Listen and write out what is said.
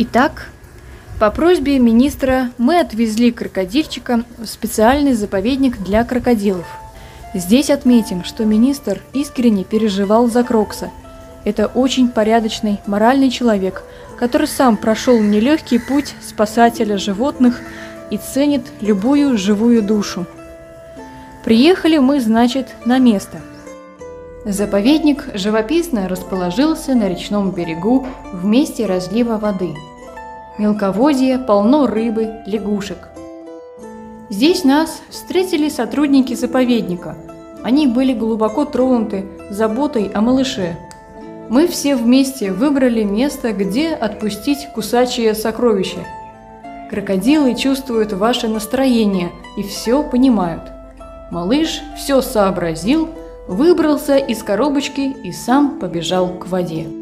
Итак, по просьбе министра мы отвезли крокодильчика в специальный заповедник для крокодилов. Здесь отметим, что министр искренне переживал за Крокса. Это очень порядочный, моральный человек, который сам прошел нелегкий путь спасателя животных и ценит любую живую душу. Приехали мы, значит, на место. Заповедник живописно расположился на речном берегу в месте разлива воды – Мелководье полно рыбы, лягушек. Здесь нас встретили сотрудники заповедника. Они были глубоко тронуты заботой о малыше. Мы все вместе выбрали место, где отпустить кусачие сокровища. Крокодилы чувствуют ваше настроение и все понимают. Малыш все сообразил, выбрался из коробочки и сам побежал к воде.